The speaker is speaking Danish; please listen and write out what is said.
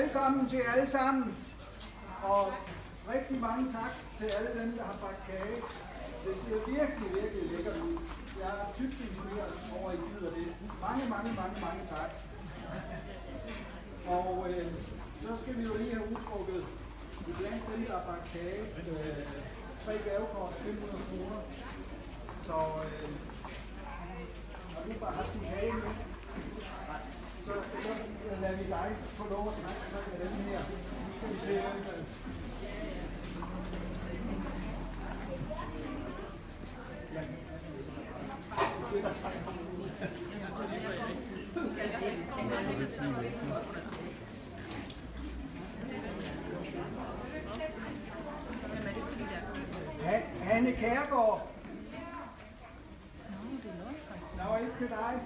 velkommen til alle sammen. Og rigtig mange tak til alle dem, der har bagt kage. Det ser virkelig, virkelig lækkert ud. Jeg er typt imponeret over, at I gider det. Mange, mange, mange, mange tak. Og øh, så skal vi jo lige have udtrukket i blandt dem, der har bagt kage. Øh, tre gavekort, 500 kroner. Så øh, har du bare haft din kage med? Nej. Så, så lader vi dig få lov at snakke med den her. Nu skal vi se, hvad Ja. Han- Hanne Kærgaard. Der var ikke til dig.